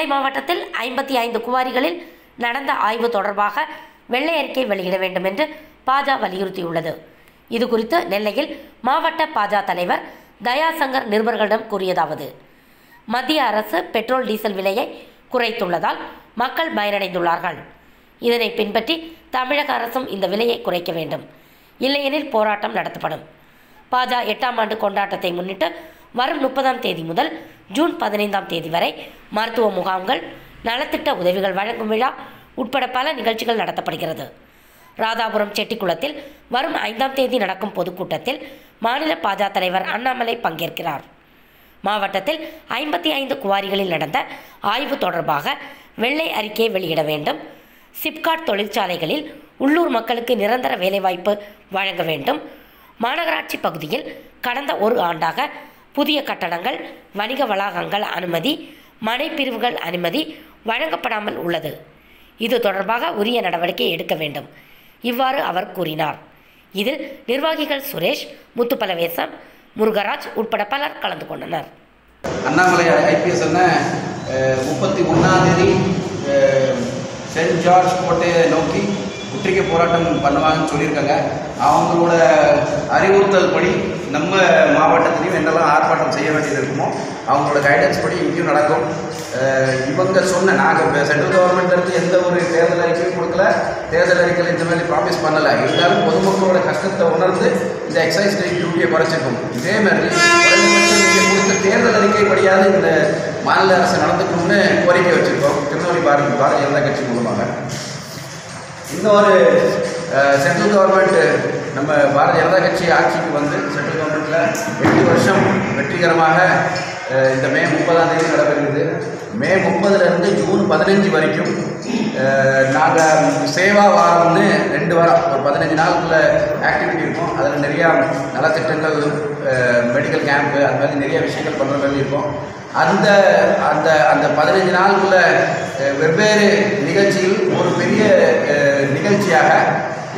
நெல்லை மாவட்டத்தில் ஐம்பத்தி ஐந்து குவாரிகளில் நடந்த ஆய்வு தொடர்பாக வெள்ளை அறிக்கை வெளியிட வேண்டும் என்று பாஜ வலியுறுத்தியுள்ளது. இது குறித்து நெல்லையில் மாவட்ட பாஜ தலைவர் தயாசங்கர் நிருபர்களிடம் கூறியதாவது மத்திய அரசு பெட்ரோல் டீசல் விலையை குறைத்துள்ளதால் மக்கள் பயனடைந்துள்ளார்கள். இதனை பின்பற்றி தமிழக அரசும் இந்த விலையை குறைக்க வேண்டும். இல்லையெனில் போராட்டம் நடத்தப்படும். பாஜ எட்டாம் ஆண்டு கொண்டாட்டத்தை முன்னிட்டு வரும் முப்பதாம் தேதி முதல் ஜூன் பதினைந்தாம் தேதி வரை மருத்துவ முகாம்கள் நலத்திட்ட உதவிகள் வழங்கும் விழா உட்பட பல நிகழ்ச்சிகள் நடத்தப்படுகிறது. ராதாபுரம் செட்டிக்குளத்தில் வரும் ஐந்தாம் தேதி நடக்கும் பொதுக்கூட்டத்தில் மாநில பாஜக தலைவர் அண்ணாமலை பங்கேற்கிறார். மாவட்டத்தில் ஐம்பத்தி ஐந்து குவாரிகளில் நடந்த ஆய்வு தொடர்பாக வெள்ளை அறிக்கை வெளியிட வேண்டும். சிப்காட் தொழிற்சாலைகளில் உள்ளூர் மக்களுக்கு நிரந்தர வேலைவாய்ப்பு வழங்க வேண்டும். மாநகராட்சி பகுதியில் கடந்த ஒரு ஆண்டாக புதிய கட்டடங்கள் வணிக வளாகங்கள் அனுமதி மனைப்பிரிவுகள் அனுமதி வழங்கப்படாமல் உள்ளது. இது தொடர்பாக உரிய நடவடிக்கை எடுக்க வேண்டும். இவ்வாறு அவர் கூறினார். இதில் நிர்வாகிகள் சுரேஷ் முத்துப்பலவேசம் முருகராஜ் உட்பட பலர் கலந்து கொண்டனர். அண்ணாமலை ஐபிஎஸ் முப்பத்தி ஒன்றாம் தேதி சென்ட் ஜார்ஜ் கோட்டையை நோக்கி முற்றுகை போராட்டம் பண்ணுவாங்கன்னு சொல்லியிருக்காங்க. அவங்களோட அறிவுறுத்தல் படி நம்ம மாவட்டத்திலையும் என்னெல்லாம் ஆர்ப்பாட்டம் செய்ய வேண்டியது இருக்குமோ அவங்களோட கைடன்ஸ் படி இங்கேயும் நடக்கும். இவங்க சொன்ன நாங்கள் சென்ட்ரல் கவர்மெண்ட் இருந்து எந்த ஒரு தேர்தல் அறிக்கையும் கொடுக்கல. தேர்தல் அறிக்கையில் இந்த மாதிரி ப்ராமிஸ் பண்ணலை. இருந்தாலும் பொதுமக்களோட கஷ்டத்தை உணர்ந்து இந்த எக்ஸைஸ் டியூட்டியை குறைச்சிருக்கோம். இதே மாதிரி கொடுத்த தேர்தல் அறிக்கைப்படியாவது இந்த மாநில அரசு நடந்துக்கணும்னு கோரிக்கை வச்சுருக்கோம். திருநெல்வேலி பாரதி பாரதிய ஜனதா கட்சி இன்னொரு சென்ட்ரல் கவர்மெண்ட் நம்ம பாரதிய ஜனதா கட்சி ஆட்சிக்கு வந்து சென்ட்ரல் கவர்மெண்ட்டில் எட்டு வருஷம் வெற்றிகரமாக இந்த மே முப்பதாம் தேதி நடைபெறுகிறது. மே முப்பதுலேருந்து ஜூன் பதினஞ்சு வரைக்கும் நாங்கள் சேவா வாரம்னு ரெண்டு வாரம் ஒரு பதினஞ்சு நாளுக்குள்ள ஆக்டிவிட்டி இருக்கும். அதில் நிறையா நலத்திட்டங்கள் மெடிக்கல் கேம்ப்பு அது மாதிரி நிறைய விஷயங்கள் பண்ணுற மாதிரி இருக்கும் அந்த அந்த அந்த பதினஞ்சு நாளுக்குள்ள வெவ்வேறு நிகழ்ச்சியில் ஒரு பெரிய அஹ்,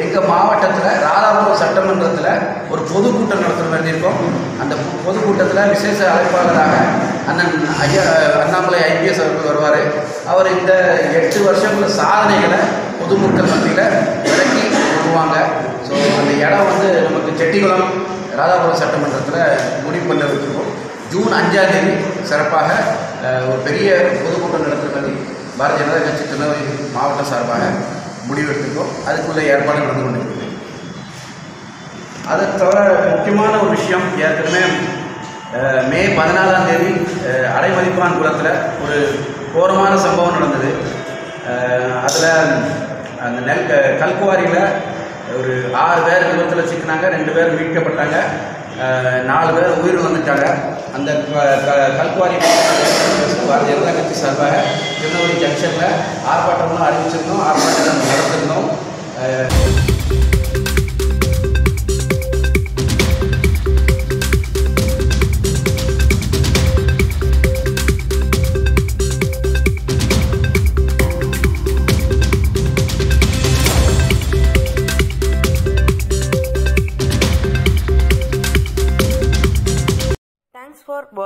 எங்கள் மாவட்டத்தில் ராதாபுரம் சட்டமன்றத்தில் ஒரு பொதுக்கூட்டம் நடத்த மாதிரி இருக்கும் அந்த பொதுக்கூட்டத்தில் விசேஷ அழைப்பாளராக அண்ணன் ஐயா அண்ணாமலை ஐபிஎஸ் அவர்கள் வருவார். அவர் இந்த எட்டு வருஷங்கள சாதனைகளை பொதுமக்கள் மத்தியில் விளக்கி வருவாங்க. ஸோ அந்த இடம் வந்து நமக்கு செட்டிகுளம் ராதாபுரம் சட்டமன்றத்தில் முடிவு பண்ண வச்சுருக்கோம். ஜூன் அஞ்சாம் தேதி சிறப்பாக ஒரு பெரிய பொதுக்கூட்டம் நடத்துகிறது பாரதிய ஜனதா கட்சி திருநெல்வேலி மாவட்டம் சார்பாக முடிவெடுத்திருக்கோம் அதுக்குள்ள ஏற்பாடு நடந்து கொண்டு அதை தவிர முக்கியமான ஒரு விஷயம் ஏற்கனவே மே பதினாலாம் தேதி அடைமதிப்பான் குளத்தில் ஒரு கோரமான சம்பவம் நடந்தது. அதில் அந்த நெல் கல்குவாரியில் ஒரு ஆறு பேர் விபத்தில் சிக்கினாங்க ரெண்டு பேர் மீட்கப்பட்டாங்க. நாலு பேர் உயிர் வந்துட்டாங்க அந்த க- க- கல்குவாரி பாரதிய ஜனதா கட்சி சார்பாக திருநெல்வேலி ஜங்ஷனில் ஆர்ப்பாட்டம்லாம் அறிவிச்சிருந்தோம். ஆர்ப்பாட்டம் நடத்திருந்தோம்.